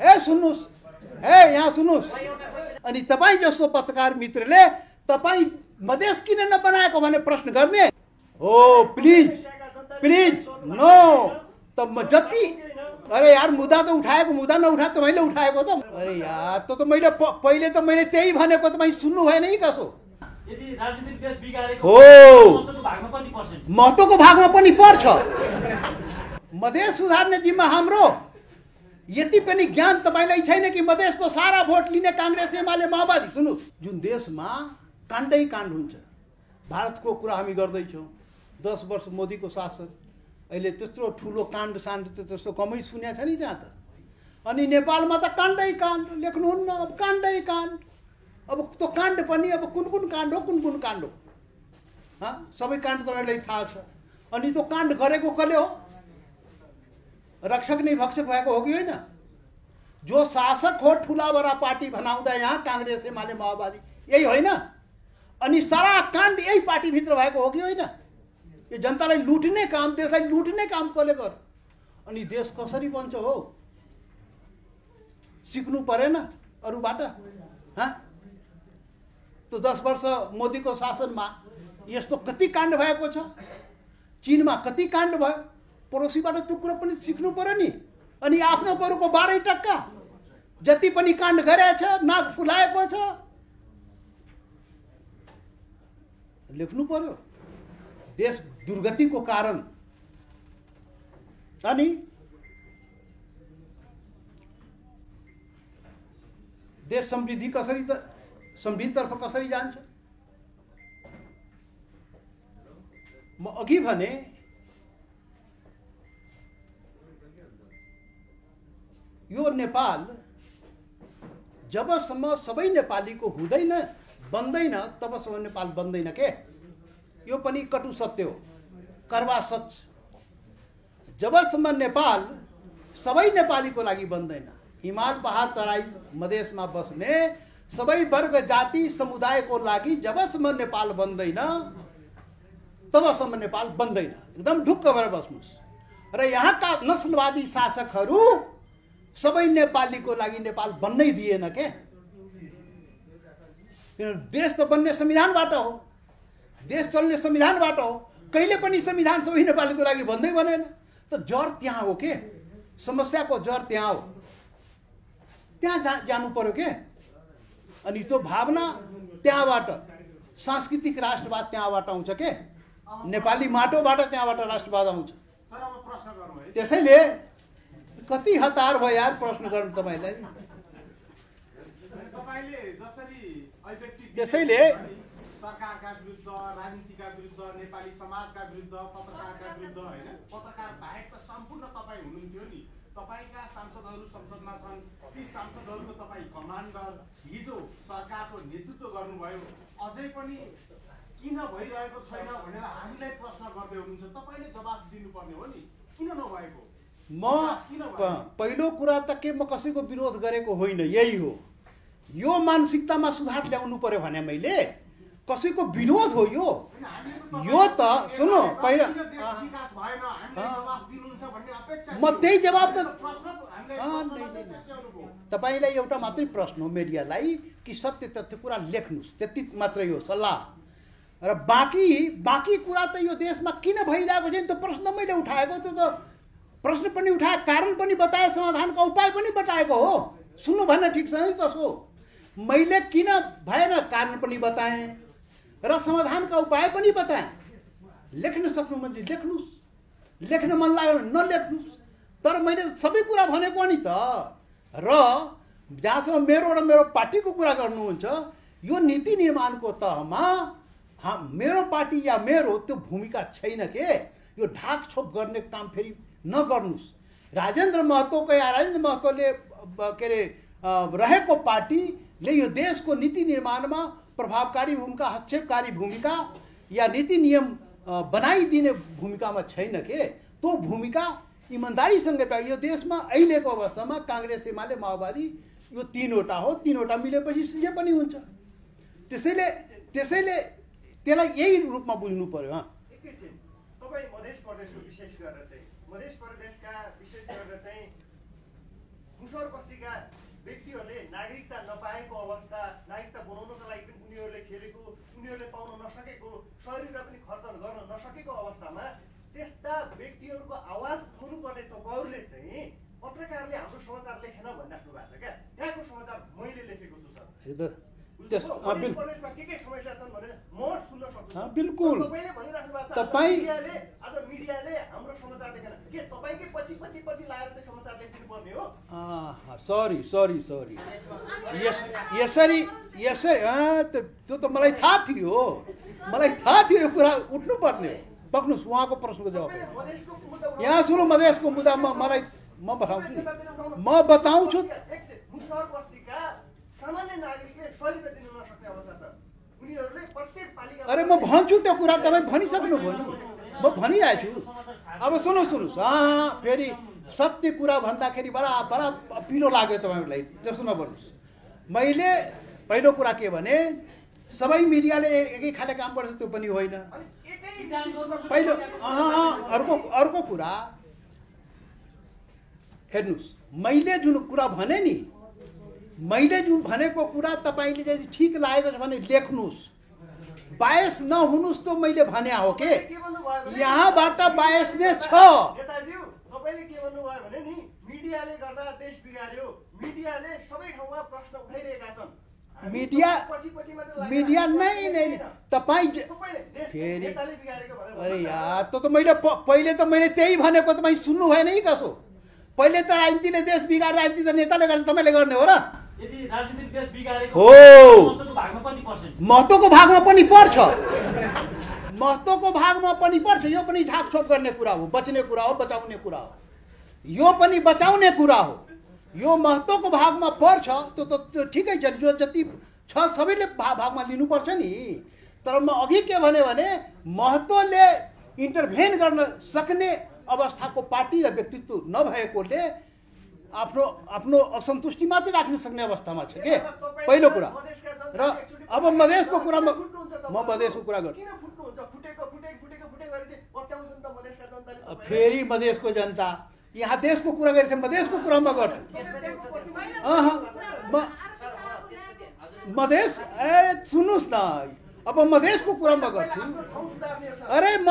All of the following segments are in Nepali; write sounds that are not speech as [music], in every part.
ए सुन्नुहोस्। ए यहाँ सुन्नुहोस्। अनि तपाईँ जस्तो पत्रकार मित्रले तपाईँ मधेस किन नबनाएको भने प्रश्न गर्ने? हो प्लिज प्लिज नो। त म जति अरे यार मुद्दा त उठाएको मुद्दा नउठा त मैले उठाएको त। अरे यार त त मैले पहिले त मैले त्यही भनेको तपाईँ सुन्नु भएन कि कसो? हो। महत्त्वको भागमा पनि पर्छ। मधेस सुधार्ने जिम्मा हाम्रो। यति पनि ज्ञान तपाईँलाई छैन कि मधेसको सारा भोट लिने काङ्ग्रेस एमाले माओवादी सुन्नु जुन देशमा काण्डै काण्ड हुन्छ भारतको कुरा हामी गर्दैछौँ। दस वर्ष मोदीको शासन अहिले त्यत्रो ठुलो काण्ड साण्ड त त्यस्तो कमै सुनेको छ नि त्यहाँ त। अनि नेपालमा त काण्डै काण्ड लेख्नुहुन्न अब काण्डै काण्ड। अब त्यो काण्ड पनि अब कुन कुन काण्ड हो कुन कुन काण्ड हँ सबै काण्ड तपाईँलाई थाहा छ। अनि त्यो काण्ड गरेको कसले हो? रक्षक नै भक्षक भएको हो कि होइन जो शासक हो ठुला बडा पार्टी भनाउँदा यहाँ काङ्ग्रेस एमाले माओवादी यही होइन अनि सारा काण्ड यही पार्टीभित्र भएको हो कि होइन यो जनतालाई लुट्ने काम देशलाई लुट्ने काम कसले गर अनि देश कसरी बन्छ हो? सिक्नु परेन अरूबाट? हँ? त्यो दस वर्ष मोदीको शासनमा यस्तो कति काण्ड भएको छ? चिनमा कति काण्ड भयो? पडोसीबाट त्यो कुरो पनि सिक्नु पर्यो नि। अनि आफ्नो बरुको बाह्रै टक्का। जति पनि काण्ड गरेको छ नाक फुलाएको छ लेख्नु पर्यो। देश दुर्गतिको कारण। अनि देश समृद्धि कसरी त समृद्धितर्फ कसरी जान्छ? म अघि भने यो नेपाल जबसम्म सबै नेपालीको हुँदैन बन्दैन तबसम्म नेपाल बन्दैन के? यो पनि कटु सत्य हो कर्वा सच। जबसम्म नेपाल सबै नेपालीको लागि बन्दैन हिमाल पहाड तराई मधेसमा बस्ने सबै वर्ग जाति समुदायको लागि जबसम्म नेपाल बन्दैन तबसम्म नेपाल बन्दैन। एकदम ढुक्क भएर बस्नुहोस्। र यहाँका नस्लवादी शासकहरू सबै नेपालीको लागि नेपाल बन्नै दिएन के? किनभने देश त बन्ने संविधानबाट हो। देश चल्ने संविधानबाट हो। कहिले पनि संविधान सबै नेपालीको लागि भन्दै बनेन। त जर त्यहाँ हो के? समस्याको जर त्यहाँ हो। त्यहाँ जा जानु पर्यो के? अनि त्यो भावना त्यहाँबाट सांस्कृतिक राष्ट्रवाद त्यहाँबाट आउँछ के? नेपाली माटोबाट त्यहाँबाट राष्ट्रवाद आउँछ। त्यसैले कति हतार भयो यार प्रश्न गर्नु तपाईँलाई? त्यसैले सरकारका विरुद्ध राजनीतिका विरुद्ध नेपाली समाजका विरुद्ध पत्रकारका विरुद्ध होइन? पत्रकार बाहेक त सम्पूर्ण तपाईँ हुनुहुन्थ्यो नि। तपाईँका सांसदहरू संसदमा छन्। ती सांसदहरूको तपाईँ कमान्डर हिजो सरकारको नेतृत्व गर्नुभयो। अझै पनि किन भइरहेको छैन भनेर हामीलाई प्रश्न गर्दै हुनुहुन्छ। तपाईँले जवाफ दिनुपर्ने हो नि। किन नभएको? म पहिलो कुरा त के म कसैको विरोध गरेको होइन यही हो। यो मानसिकतामा सुधार ल्याउनु पर्यो भने मैले कसैको विरोध हो यो। यो त सुन्नु, पहिला- म। त्यही जवाब त। तपाईँलाई एउटा मात्रै प्रश्न हो मिडियालाई कि सत्य तथ्य कुरा लेख्नुहोस् त्यति मात्रै हो सल्लाह। र बाँकी बाँकी कुरा त यो देशमा किन भइरहेको छ नि त्यो प्रश्न मैले उठाएको त्यो त। प्रश्न पनि उठाए कारण पनि बताए समाधानको उपाय पनि बताएको हो। सुन्नु भएन ठिक छ है कसो? मैले किन भएन कारण पनि बताएँ र समाधानका उपाय पनि बताएँ? लेख्न सक्नु भने लेख्नुहोस् लेख्न मन लाग्यो नलेख्नुहोस् तर मैले सबै कुरा भनेको नि त। र जहाँसम्म मेरो र मेरो पार्टीको कुरा गर्नुहुन्छ यो नीति निर्माणको तहमा हा मेरो पार्टी या मेरो त्यो भूमिका छैन के? यो ढाकछोप गर्ने काम फेरि नगर्नुहोस् राजेन्द्र महतोको या राजेन्द्र महतोले के अरे रहेको पार्टीले यो देशको नीति निर्माणमा प्रभावकारी भूमिका हस्तक्षेपकारी भूमिका या नीति नियम बनाइदिने भूमिकामा छैन के? त्यो भूमिका इमान्दारीसँग यो देशमा अहिलेको अवस्थामा काङ्ग्रेस एमाले माओवादी यो तिनवटा हो। तिनवटा मिलेपछि जे पनि हुन्छ। त्यसैले त्यसैले त्यसलाई यही रूपमा बुझ्नु पर्यो मध्य प्रदेशको विशेष गरेर चाहिँ मुसर बस्तीका व्यक्तिहरूले नागरिकता नपाएको अवस्था नागरिकता बनाउनको लागि पनि उनीहरूले खेलेको उनीहरूले पाउन नसकेको शरीरमा पनि खर्च गर्न नसकेको अवस्थामा त्यस्ता व्यक्तिहरूको आवाज उठाउनुपर्ने तपाईँहरूले चाहिँ पत्रकारले हाम्रो समाचार लेखेन भनिराख्नु भएको छ क्या? त्यहाँको समाचार मैले लेखेको छु सर। त्यस बिल्कुल तपाईँ- सरी सरी सरी यस यसरी यसरी त्यो त मलाई थाहा थियो मलाई थाहा थियो यो कुरा उठ्नुपर्ने हो पक्नुहोस् उहाँको प्रश्नको जवाब यहाँ सुरु मधेसको मुद्दामा मलाई म बताउँछु म बताउँछु अरे म भन्छु त्यो कुरा तपाईँ भनिसक्नुभयो नि। म भनिरहेको छु। अब सुन्नु सुन्नुहोस्। अँ फेरि सत्य कुरा भन्दाखेरि बडा बडा पिरो लाग्यो तपाईँहरूलाई। त्यसो नभन्नुहोस्। मैले पहिलो कुरा के भने सबै मिडियाले एकै खाले काम गर्छ त्यो पनि होइन। पहिलो अर्को अर्को कुरा हेर्नुहोस्। मैले जुन कुरा भने नि मैले जुन भनेको कुरा तपाईँले यदि ठिक लागेको छ भने लेख्नुहोस्। बायस नहुनुहोस् त मैले भने हो के? यहाँबाट बायसनेस छ। तपाईँले के भन्नुभयो भने नि मिडियाले गर्दा देश बिगार्यो। मिडियाले सबै ठाउँमा प्रश्न उठाइरहेका छन्। मिडिया मिडिया नै नै नै तपाईँ फेरि- अरे न। यार त त मैले पहिले त मैले त्यही भनेको तपाईँ सुन्नु भएन कि कसो? पहिले त राजनीतिले देश बिगार राजनीति त नेताले गर्ने तपाईँले गर्ने हो र। हो। महत्त्वको भागमा पनि पर्छ। महत्त्वको भागमा पनि पर्छ। यो पनि ढाकछोप गर्ने कुरा हो। बच्ने कुरा हो बचाउने कुरा हो। यो पनि बचाउने कुरा हो। यो महत्त्वको भागमा पर्छ। त्यो त ठिकै छ जो जति छ सबैले भा भागमा लिनुपर्छ नि। तर म अघि के भने भने महत्त्वले इन्टरभेन गर्न सक्ने अवस्थाको पार्टी र व्यक्तित्व नभएकोले आफ्नो आफ्नो असन्तुष्टि मात्रै राख्न सक्ने अवस्थामा छ के? पहिलो कुरा। र अब मधेसको कुरामा म मधेसको कुरा गर्छु। फेरि मधेसको जनता। यहाँ देशको कुरा गरेको थिएँ मधेसको गर्छु। अहँ, म मधेस ए सुन्नुहोस् न। अब मधेसको गर्छु। सुधार्ने हो, सर। अरे म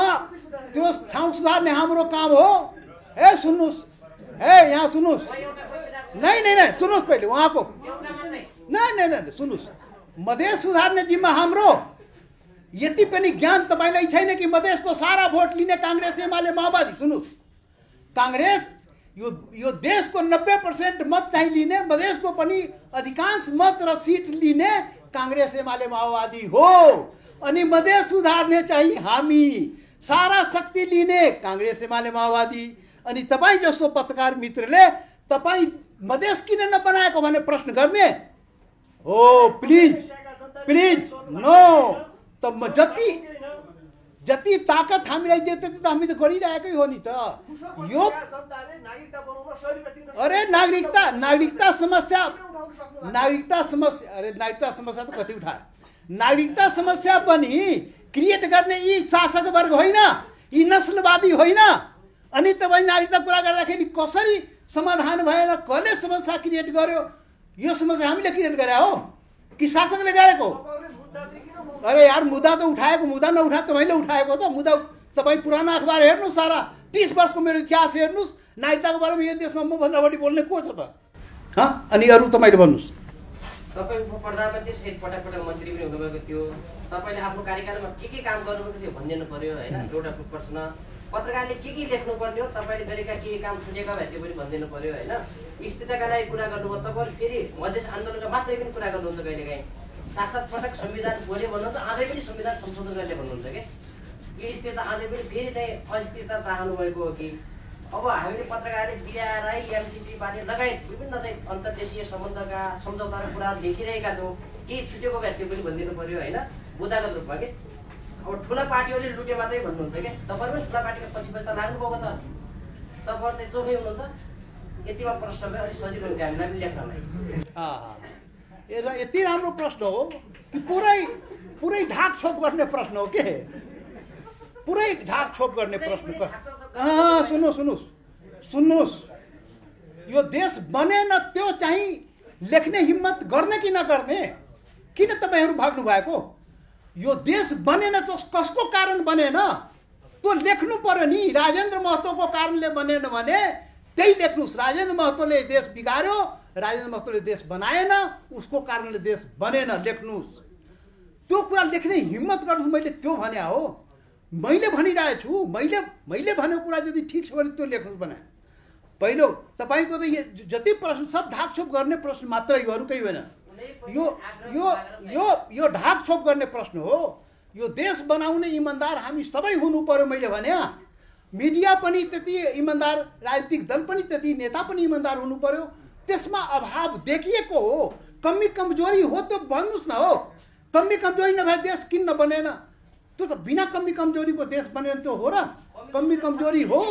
त्यो ठाउँ सुधार्ने हाम्रो काम हो। ए सुन्नुहोस्। ए यहाँ सुन्नुहोस् नै नै नै सुन्नुहोस् पहिले उहाँको नै नै नै नै, सुन्नुहोस् मधेस सुधार्ने जिम्मा हाम्रो। यति पनि ज्ञान तपाईँलाई छैन कि मधेसको सारा भोट लिने काङ्ग्रेस एमाले माओवादी सुन्नुहोस् काङ्ग्रेस यो यो देशको नब्बे पर्सेन्ट मत चाहिँ लिने मधेसको पनि अधिकांश मत र सिट लिने काङ्ग्रेस एमाले माओवादी हो। अनि मधेस सुधार्ने चाहिँ हामी। सारा शक्ति लिने काङ्ग्रेस एमाले माओवादी। अनि तपाईँ जस्तो पत्रकार मित्रले तपाईँ मधेस किन नबनाएको भने प्रश्न गर्ने? हो प्लिज प्लिज नो त म जति जति ताकत हामीलाई दियो त्यति त हामी त गरिरहेकै हो नि त। यो अरे, नागरिकता नागरिकता समस्या नागरिकता समस्या अरे, नागरिकता समस्या त कति उठायो? नागरिकता समस्या पनि क्रिएट गर्ने यी शासक वर्ग होइन, यी नस्लवादी होइन। अनि तपाईँ नागरिकता कुरा गर्दाखेरि कसरी समाधान भएन कसले समस्या क्रिएट गर्यो? यो समस्या हामीले क्रिएट गरे हो। कि शासकले गरेको? अरे यार मुद्दा त उठाएको मुद्दा नउठाएको तपाईँले उठाएको त। मुद्दा तपाईँ पुरानो अखबार हेर्नुहोस् सारा। तिस वर्षको मेरो इतिहास हेर्नुहोस्। नागरिकताको बारेमा यो देशमा मभन्दा बढी बोल्ने को छ त? हँ? अनि अरू तपाईँले भन्नुहोस्। तपाईँ उप प्रधानमन्त्री सहित पटक पटक मन्त्री पनि हुनुभएको थियो। तपाईँले आफ्नो कार्यकालमा के के काम गर्नुभएको थियो भनिदिनु पर्यो होइन? एउटा प्रश्न। पत्रकारले के के लेख्नु पर्ने हो तपाईँले गरेका के काम सुनेका भए त्यो पनि भनिदिनु पर्यो होइन? स्थितिका लागि कुरा गर्नुभयो तपाईँले फेरि मधेस आन्दोलनका मात्रै पनि कुरा गर्नुहुन्छ कहिलेकाहीँ सात सात पटक संविधान बोल्यो भन्नुहुन्छ अझै पनि संविधान संशोधन गर्ने भन्नुहुन्छ कि? यो स्थिरता अझै पनि फेरि चाहिँ अस्थिरता चाहनु भएको हो कि? अब हामीले पत्रकारले बिआरआई एमसिसीबाट लगायत विभिन्न चाहिँ अन्तर्देशीय सम्बन्धका सम्झौता र कुराहरू लेखिरहेका छौँ केही छुटेको भए त्यो पनि भनिदिनु पर्यो होइन? बुदागत रूपमा कि? अब ठुला पार्टीहरूले लुटे मात्रै भन्नुहुन्छ क्या। तपाईँहरू पनि ठुला पार्टीको पछि पछि त लाग्नुभएको छ। तपाईँहरू चाहिँ चोखै हुनुहुन्छ। यतिमा प्रश्न भयो अलिक सजिलो हुन्थ्यो हामीलाई पनि लेख्नलाई। र यति राम्रो प्रश्न हो। कि पुरै पुरै ढाकछोप गर्ने प्रश्न हो के? पुरै ढाकछोप गर्ने प्रश्न सुन्नुहोस् सुन्नुहोस् सुन्नुहोस्। यो देश बनेन त्यो चाहिँ लेख्ने हिम्मत गर्ने कि नगर्ने? किन तपाईँहरू भाग्नु भएको यो देश बनेन कसको कारण बनेन? त्यो लेख्नु पर्यो नि। राजेन्द्र महतोको कारणले बनेन भने त्यही लेख्नुहोस्। राजेन्द्र महतोले देश बिगार्यो राजेन्द्र महतोले देश बनाएन उसको कारणले देश बनेन लेख्नुहोस्। त्यो कुरा लेख्ने हिम्मत गर्नुहोस्। मैले त्यो भने हो। मैले भनिरहेको छु मैले मैले भनेको कुरा यदि ठिक छ भने त्यो लेख्नुहोस् भने। पहिलो तपाईँको त जति प्रश्न सब ढाकछोप गर्ने प्रश्न मात्रै अरू केही होइन। यो यो यो यो ढाकछोप गर्ने प्रश्न हो। यो देश बनाउने इमान्दार हामी सबै हुनु पर्यो मैले भने। मिडिया पनि त्यति इमान्दार राजनीतिक दल पनि त्यति नेता पनि इमान्दार हुनु पर्यो। त्यसमा अभाव देखिएको हो। कमी कमजोरी हो त भन्नुहोस् न हो। कमी कमजोरी नभए देश किन नबनेन त्यो त बिना कमी कमजोरीको देश बनेन त्यो हो र। कमी कमजोरी हो।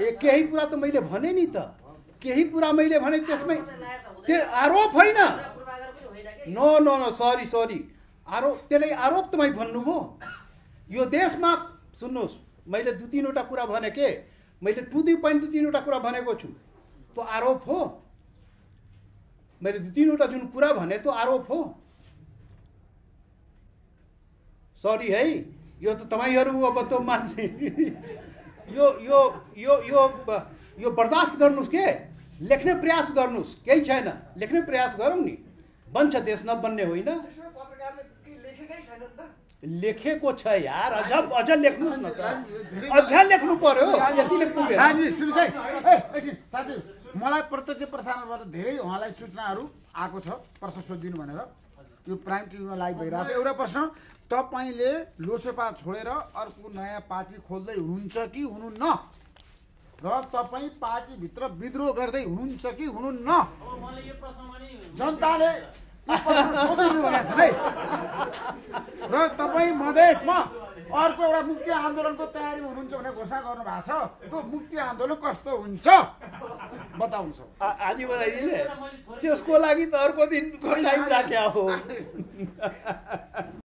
ए केही कुरा त मैले भने नि त। केही कुरा मैले भने त्यसमै त्यो आरोप होइन। No no no sorry sorry आरोप त्यसलाई आरोप तपाईँ भन्नुभयो। यो देशमा सुन्नुहोस् मैले दुई तिनवटा कुरा भने के? मैले टु दी पोइन्ट दुई तिनवटा कुरा भनेको छु। त्यो आरोप हो। मैले दुई तिनवटा जुन कुरा भने त्यो आरोप हो। सरी है। यो त तपाईँहरू अब त मान्छे। [laughs] यो यो यो यो बर्दास्त गर्नुहोस् के? लेख्ने प्रयास गर्नुहोस् केही छैन। लेख्ने प्रयास गरौँ नि। बन्छ देश नबन्ने होइन। लेखेकै छ यार। अझ अझ लेख्नुहोस् न त। अझ लेख्नु पर्यो। यतिले मलाई प्रत्यक्ष प्रसारणबाट धेरै उहाँलाई सूचनाहरू आएको छ। प्रश्न सोधिदिनु भनेर। यो प्राइम टिभीमा लाइभ भइरहेको छ एउटा प्रश्न। तपाईँले लोकसभा छोडेर अर्को नयाँ पार्टी खोल्दै हुनुहुन्छ कि हुनुहुन्न? र तपाईँ पार्टीभित्र विद्रोह गर्दै हुनुहुन्छ कि हुनुहुन्न? अब मैले यो प्रश्नमा नि जनताले र तपाईँ मधेसमा अर्को एउटा मुक्ति आन्दोलनको तयारीमा हुनुहुन्छ भनेर घोषणा गर्नु भएको छ। त्यो मुक्ति आन्दोलन कस्तो हुन्छ? बताउनुहोस्। आज त्यसको लागि त अर्को राख्या हो? [laughs]